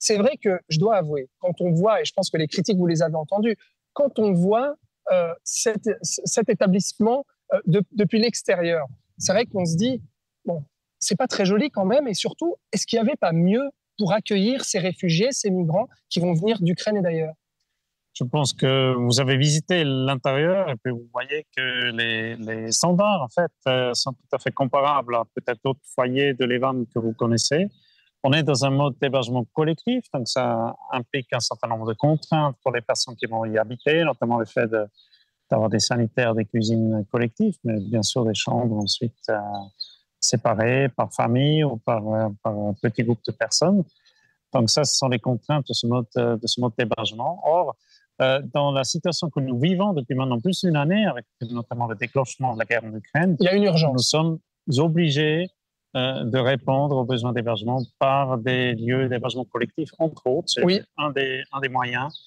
c'est vrai que je dois avouer, quand on voit, et je pense que les critiques, vous les avez entendues, quand on voit euh, cet, établissement euh, depuis l'extérieur, c'est vrai qu'on se dit, bon, c'est pas très joli quand même, et surtout, est-ce qu'il n'y avait pas mieux pour accueillir ces réfugiés, ces migrants qui vont venir d'Ukraine et d'ailleurs? Je pense que vous avez visité l'intérieur et puis vous voyez que les, standards, en fait, euh, sont tout à fait comparables à peut-être d'autres foyers de l'Evan que vous connaissez. On est dans un mode d'hébergement collectif, donc ça implique un certain nombre de contraintes pour les personnes qui vont y habiter, notamment le fait d'avoir des sanitaires, des cuisines collectives, mais bien sûr des chambres ensuite euh, séparées par famille ou par, euh, par, un petit groupe de personnes. Donc ça, ce sont les contraintes de ce mode, de ce mode d'hébergement. Or, euh, dans la situation que nous vivons depuis maintenant plus d'une année, avec notamment le déclenchement de la guerre en Ukraine, il y a une urgence. Nous sommes obligés euh, de répondre aux besoins d'hébergement par des lieux d'hébergement collectif, entre autres. C'est oui. un, des, un des moyens